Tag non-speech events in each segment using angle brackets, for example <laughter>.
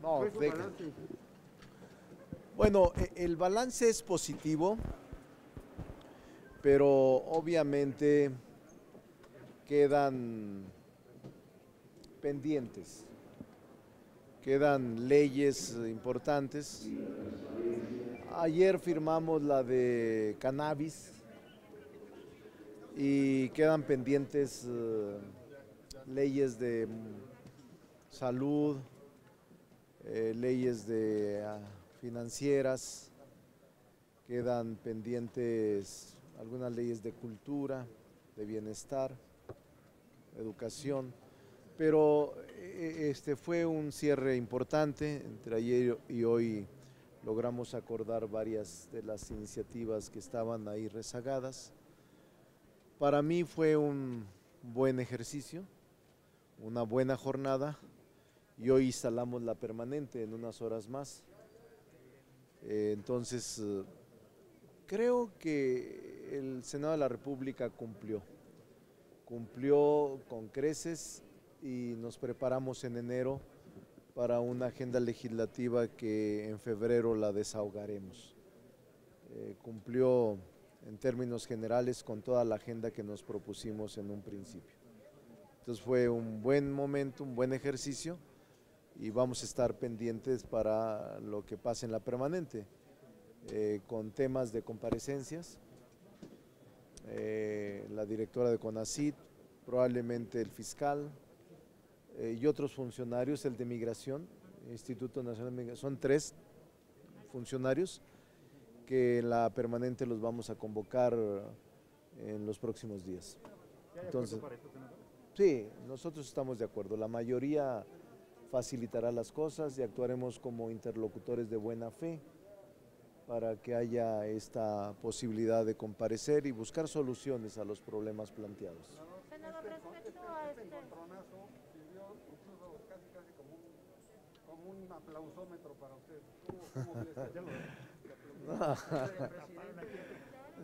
No, ¿Cuál es su deja. balance? Bueno, e- el balance es positivo, pero obviamente quedan pendientes, quedan leyes importantes. Ayer firmamos la de cannabis y quedan pendientes eh, leyes de salud, eh, leyes ah, financieras, quedan pendientes algunas leyes de cultura, de bienestar, educación, pero eh, este fue un cierre importante. Entre ayer y hoy logramos acordar varias de las iniciativas que estaban ahí rezagadas. Para mí fue un buen ejercicio, una buena jornada y hoy instalamos la permanente en unas horas más. Eh, entonces, eh, creo que el Senado de la República cumplió, cumplió con creces y nos preparamos en enero para una agenda legislativa que en febrero la desahogaremos. Eh, cumplió en términos generales con toda la agenda que nos propusimos en un principio. Entonces fue un buen momento, un buen ejercicio y vamos a estar pendientes para lo que pase en la permanente, eh, con temas de comparecencias, eh, la directora de CONACIT, probablemente el fiscal eh, y otros funcionarios, el de Migración, Instituto Nacional de Migración, son tres funcionarios que en la permanente los vamos a convocar en los próximos días. ¿Ya hay Entonces? Sí, nosotros estamos de acuerdo. La mayoría facilitará las cosas y actuaremos como interlocutores de buena fe para que haya esta posibilidad de comparecer y buscar soluciones a los problemas planteados. Senador, respecto a este... encontronazo sirvió incluso casi casi como un, como un aplausómetro para usted. ¿Cómo, cómo ve esto?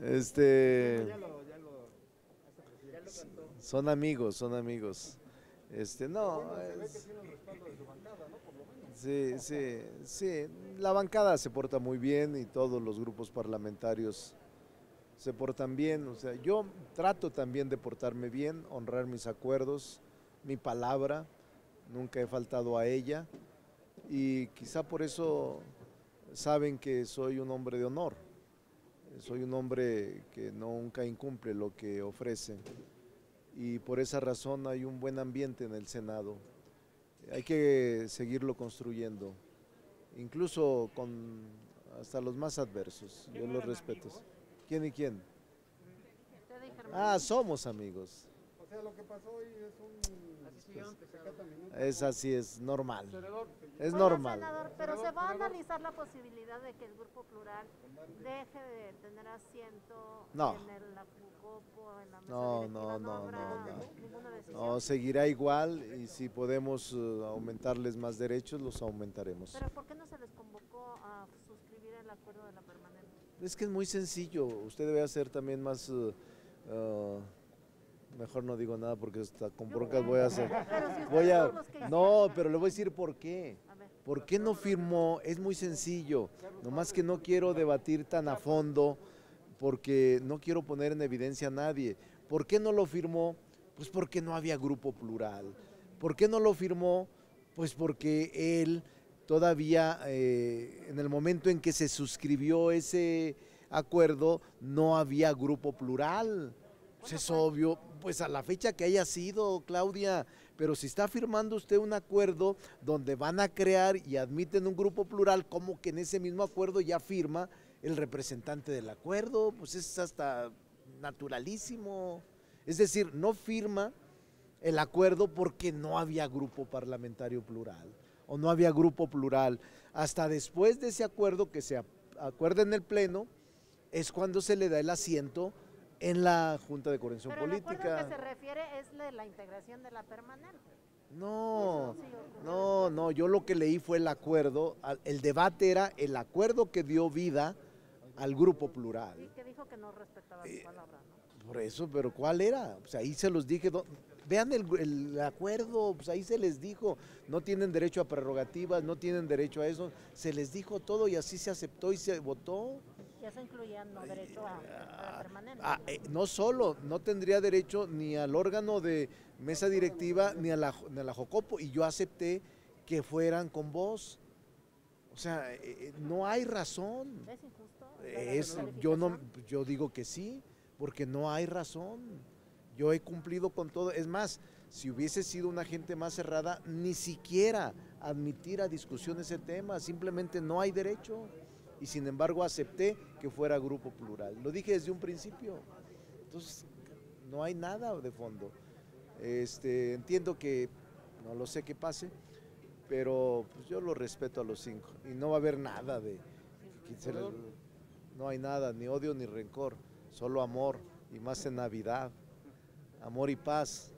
<laughs> <laughs> Este, Ya lo, ya lo, ya lo cantó. son amigos, son amigos. Este, no, Se ve que tiene el respaldo de su bancada, ¿no? Por lo menos. Sí, sí, sí. La bancada se porta muy bien y todos los grupos parlamentarios se portan bien. O sea, yo trato también de portarme bien, honrar mis acuerdos, mi palabra. Nunca he faltado a ella y quizá por eso saben que soy un hombre de honor. Soy un hombre que nunca incumple lo que ofrece y por esa razón hay un buen ambiente en el Senado hay que seguirlo construyendo, incluso con hasta los más adversos. Yo los respeto. ¿Quién y quién? Usted y Germán. Ah, somos amigos. O sea, lo que pasó hoy es un... minuta. Es así, es normal. Es normal. senador, pero se va a analizar la posibilidad de que el Grupo Plural deje de tener asiento No. en el la Jucopo, en la mesa No, no, no, no, no. No, seguirá igual y si podemos eh, aumentarles más derechos, los aumentaremos. Pero ¿por qué no se les convocó a suscribir el acuerdo de la permanente? Es que es muy sencillo. Usted debe hacer también más... eh, eh, mejor no digo nada porque hasta con broncas voy a hacer. <laughs> Voy a, no, pero le voy a decir por qué. ¿Por qué no firmó? Es muy sencillo. Nomás que no quiero debatir tan a fondo porque no quiero poner en evidencia a nadie. ¿Por qué no lo firmó? Pues porque no había grupo plural. ¿Por qué no lo firmó? Pues porque él todavía, eh, en el momento en que se suscribió ese acuerdo, no había grupo plural. Pues es obvio, pues a la fecha que haya sido, Claudia, pero si está firmando usted un acuerdo donde van a crear y admiten un grupo plural, como que en ese mismo acuerdo ya firma el representante del acuerdo, pues es hasta naturalísimo. Es decir, no firma el acuerdo porque no había grupo parlamentario plural o no había grupo plural. Hasta después de ese acuerdo que se acuerda en el Pleno, es cuando se le da el asiento en la Junta de Coordinación pero el acuerdo Política. que se refiere es de la integración de la permanente. No, no, no, yo lo que leí fue el acuerdo, el debate era el acuerdo que dio vida al grupo plural. Y que dijo que no respetaba Eh, su palabra, ¿no? Por eso, pero ¿cuál era? Pues ahí se los dije. do- Vean el, el acuerdo, pues ahí se les dijo, no tienen derecho a prerrogativas, no tienen derecho a eso, se les dijo todo y así se aceptó y se votó. Y eso incluía no derecho a, a la permanente. Ah, eh, no solo, no tendría derecho ni al órgano de mesa directiva ni a la, ni a la Jocopo y yo acepté que fueran con vos. O sea, eh, eh, no hay razón. ¿Es injusto? Es, ¿La yo no, yo digo que sí, porque no hay razón. Yo he cumplido con todo. Es más, si hubiese sido una gente más cerrada, ni siquiera admitir a discusión ese tema. Simplemente no hay derecho. Y sin embargo acepté que fuera grupo plural. Lo dije desde un principio. Entonces, no hay nada de fondo. Este, entiendo que no lo sé qué pase, pero pues, yo lo respeto a los cinco. Y no va a haber nada de... que les- no hay nada, ni odio ni rencor, solo amor, y más en Navidad. Amor y paz.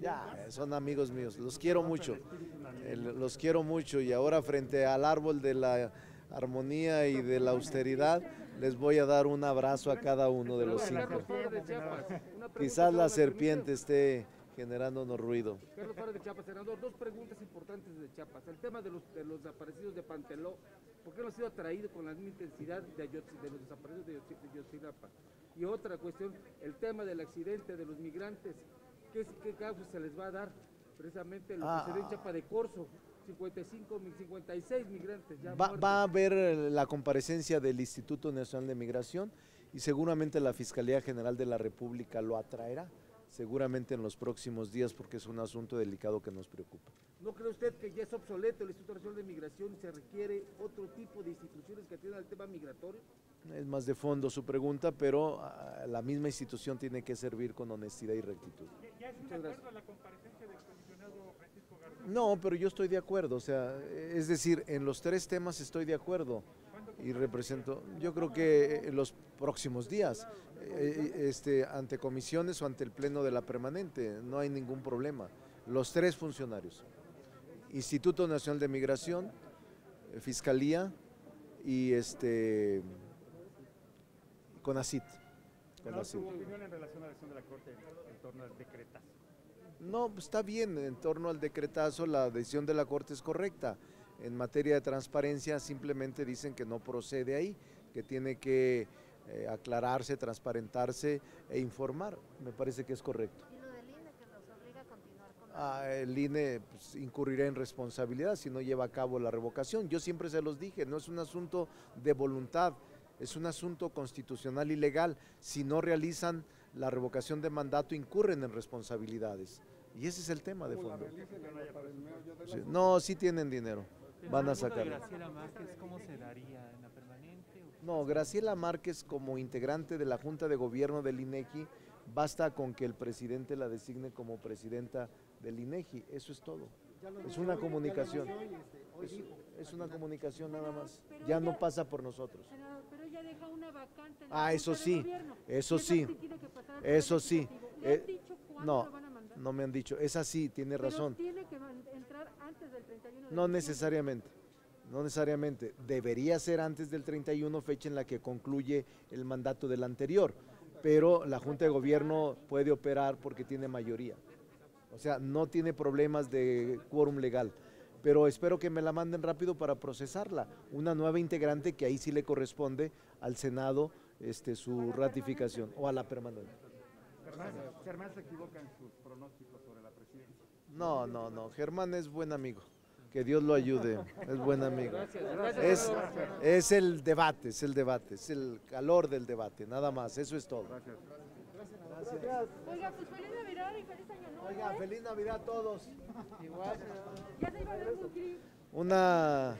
Ya, son amigos míos, los quiero mucho, los quiero mucho y ahora frente al árbol de la armonía y de la austeridad, les voy a dar un abrazo a cada uno de los cinco. Quizás la ¿me serpiente esté generándonos ruido. Carlos Flores de Chiapas, senador, dos preguntas importantes de Chiapas. El tema de los, de los desaparecidos de Panteló, ¿por qué no ha sido atraído con la misma intensidad de, Ayotzi- de los desaparecidos de Ayotzinapa? Y otra cuestión, el tema del accidente de los migrantes, ¿qué, qué causa se les va a dar? Precisamente lo Ah. que se en Chiapa de Corzo, 55, mi- 56 migrantes ya Va, va a haber eh, la comparecencia del Instituto Nacional de Migración y seguramente la Fiscalía General de la República lo atraerá, seguramente en los próximos días porque es un asunto delicado que nos preocupa. ¿No cree usted que ya es obsoleto el Instituto Nacional de Migración y se requiere otro tipo de instituciones que atiendan al tema migratorio? Es más de fondo su pregunta, pero ah, la misma institución tiene que servir con honestidad y rectitud. Muchas gracias. No, pero yo estoy de acuerdo, o sea, es decir, en los tres temas estoy de acuerdo y represento, yo creo que en los próximos días, eh, este, ante comisiones o ante el pleno de la permanente, no hay ningún problema. Los tres funcionarios, Instituto Nacional de Migración, eh, Fiscalía y este CONACIT. CONACIT. ¿Tu opinión en relación a la acción de la Corte en torno al decretazo? No, pues, está bien, en torno al decretazo la decisión de la Corte es correcta. En materia de transparencia simplemente dicen que no procede ahí, que tiene que eh, aclararse, transparentarse e informar. Me parece que es correcto. Y lo del INE que los obliga a continuar con la... Ah, el INE pues, incurrirá en responsabilidad si no lleva a cabo la revocación. Yo siempre se los dije, no es un asunto de voluntad, es un asunto constitucional y legal. Si no realizan la revocación de mandato, incurren en responsabilidades. Y ese es el tema de fondo. No, sí tienen dinero, van a sacarlo. Graciela Márquez, ¿cómo se daría en la permanente? No, Graciela Márquez como integrante de la Junta de Gobierno del INEGI, basta con que el presidente la designe como presidenta del INEGI, eso es todo. Es una comunicación. Es, es una comunicación nada más. Ya no pasa por nosotros. Senador, pero ella deja una vacante Ah, eso sí, eso sí, sí tiene que pasar al eso sí. Ejecutivo. ¿Le Eh, han dicho cuándo No, no me han dicho. Es así, tiene Pero razón. tiene que entrar antes del 31 de No necesariamente. No necesariamente. Debería ser antes del 31, fecha en la que concluye el mandato del anterior. Pero la Junta de Gobierno puede operar porque tiene mayoría. O sea, no tiene problemas de quórum legal. Pero espero que me la manden rápido para procesarla. Una nueva integrante que ahí sí le corresponde al Senado este, su ratificación o a la permanente. Germán, Germán se equivoca en sus pronósticos sobre la presidencia. No, no, no. Germán es buen amigo. Que Dios lo ayude. Es buen amigo. Gracias, gracias. Es, es el debate, es el debate, es el calor del debate, nada más, eso es todo. Oiga, pues feliz Navidad y feliz Año Nuevo. Oiga, ¿eh? feliz Navidad a todos. Ya se iba a dar un clip. Una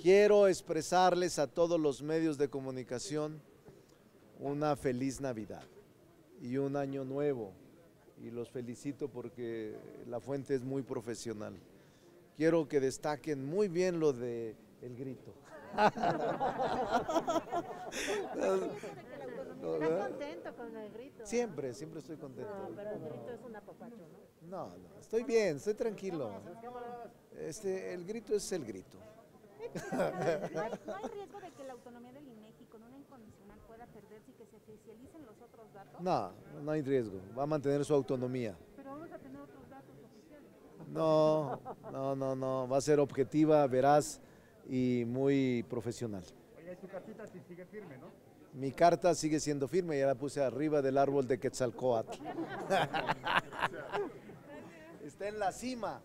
quiero expresarles a todos los medios de comunicación una feliz Navidad y un año nuevo y los felicito porque la fuente es muy profesional. Quiero que destaquen muy bien lo de el grito. <laughs> Está contento con el grito. Siempre, siempre estoy contento. No, pero el grito es un apapacho, ¿no? No, no, estoy bien, estoy tranquilo. Este, el grito es el grito. <laughs> ¿No hay, no hay riesgo de que la autonomía del INEGI con una incondicional pueda perder si que se oficialicen los otros datos? No, no hay riesgo, va a mantener su autonomía. Pero vamos a tener otros datos oficiales. No, no, no, no, va a ser objetiva, veraz y muy profesional. Oye, su cartita sí sigue firme, ¿no? Mi carta sigue siendo firme, ya la puse arriba del árbol de Quetzalcoatl. <laughs> Está en la cima.